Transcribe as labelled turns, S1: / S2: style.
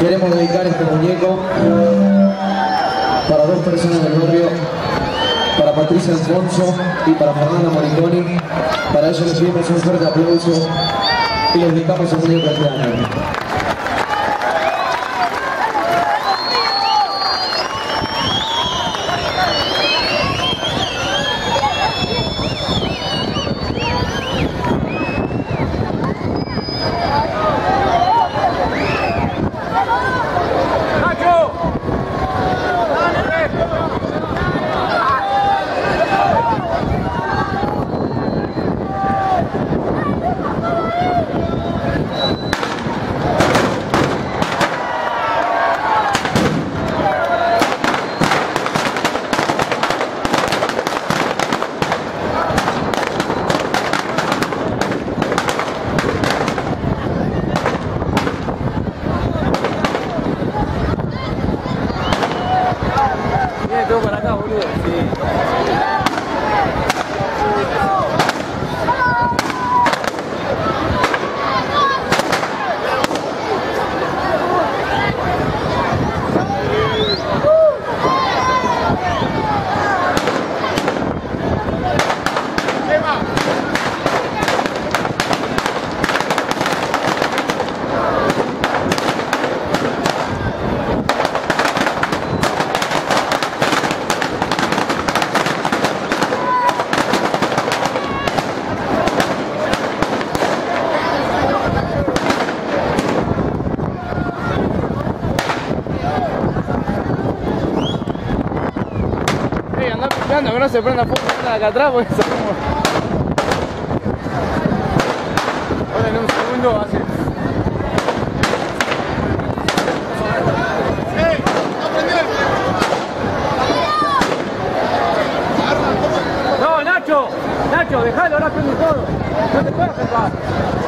S1: Queremos dedicar este muñeco para dos personas del barrio, para Patricia Alfonso y para Fernanda Moriconi. Para ellos les pedimos un fuerte aplauso y les dedicamos el muñeco este año.
S2: Sí, anda picando, que no se prenda fuego de acá atrás porque sabemos. Ahora en un segundo hace. ¡Eh! No, Nacho, Nacho, dejalo, ahora prende todo. No te puedes acercar.